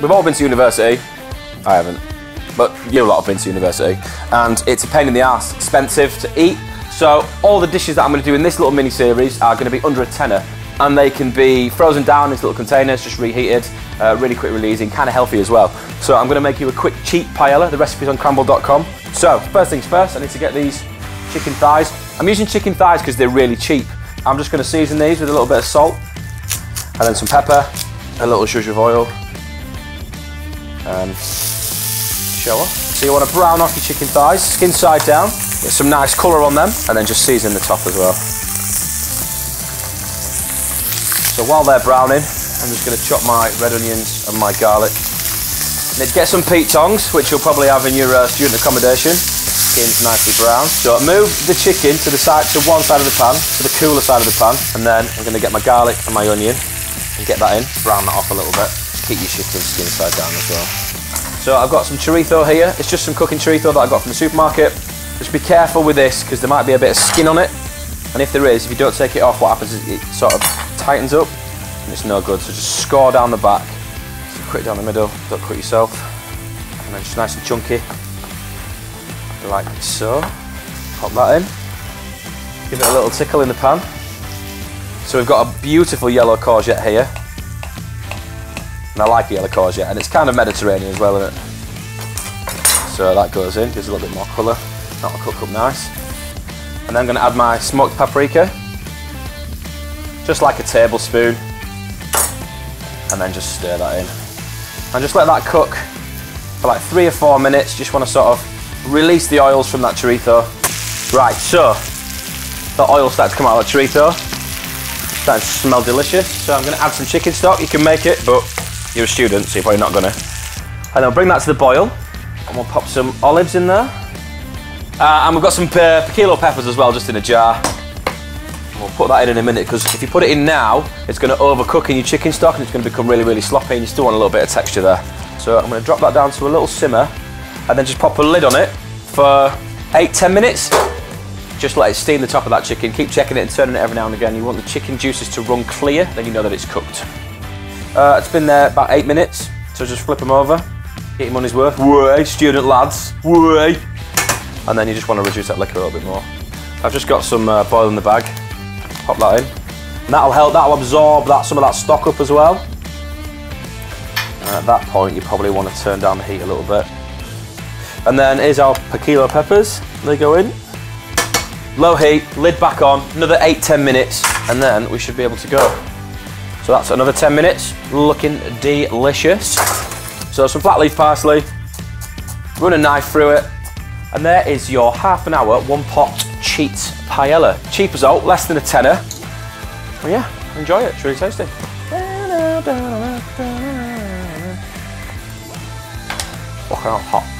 we've all been to university. I haven't, but you lot have been to university, and it's a pain in the ass, expensive to eat. So all the dishes that I'm going to do in this little mini series are going to be under a tenner, and they can be frozen down into little containers, just reheated, uh, really quick releasing, kind of healthy as well. So I'm going to make you a quick cheap paella. The recipe's on cranble.com. So first things first, I need to get these chicken thighs. I'm using chicken thighs because they're really cheap. I'm just going to season these with a little bit of salt, and then some pepper, a little zhuzh of oil, and show off. So you want to brown off your chicken thighs, skin side down, get some nice colour on them, and then just season the top as well. So while they're browning, I'm just going to chop my red onions and my garlic. To get some peat tongs, which you'll probably have in your uh, student accommodation. Skin's nicely brown. So move the chicken to the side, to one side of the pan, to the cooler side of the pan, and then I'm going to get my garlic and my onion and get that in, brown that off a little bit. Keep your chicken skin side down as well. So I've got some chorizo here. It's just some cooking chorizo that I got from the supermarket. Just be careful with this because there might be a bit of skin on it. And if there is, if you don't take it off, what happens is it sort of tightens up and it's no good. So just score down the back, so cut it down the middle, don't cut yourself. And then just nice and chunky, like so. Pop that in. Give it a little tickle in the pan. So we've got a beautiful yellow courgette here. And I like the yellow courgette, and it's kind of Mediterranean as well, isn't it? So that goes in, gives a little bit more colour. That'll cook up nice. And then I'm going to add my smoked paprika, just like a tablespoon, and then just stir that in. And just let that cook for like three or four minutes. Just want to sort of release the oils from that chorizo. Right, so the oil starts to come out of the chorizo. Starting to smell delicious. So I'm going to add some chicken stock. You can make it, but you're a student, so you're probably not to. And I'll bring that to the boil. And we'll pop some olives in there. Uh, and we've got some uh, piquillo peppers as well, just in a jar. We'll put that in in a minute because if you put it in now, it's to overcook in your chicken stock and it's going to become really, really sloppy and you still want a little bit of texture there. So I'm going to drop that down to a little simmer and then just pop a lid on it for eight, ten minutes. Just let it steam the top of that chicken. Keep checking it and turning it every now and again. You want the chicken juices to run clear, then you know that it's cooked. Uh, it's been there about eight minutes, so just flip them over. Get him on his worth. Way, student lads. Way and then you just want to reduce that liquor a little bit more. I've just got some uh, boil in the bag, pop that in. And that'll help, that'll absorb that, some of that stock up as well. And at that point, you probably want to turn down the heat a little bit. And then here's our per peppers. They go in. Low heat, lid back on, another eight, 10 minutes, and then we should be able to go. So that's another 10 minutes, looking delicious. So some flat leaf parsley, run a knife through it, and there is your half an hour, one pot cheat paella. Cheap as all, less than a tenner. Oh yeah, enjoy it, it's really tasty. Fucking hot.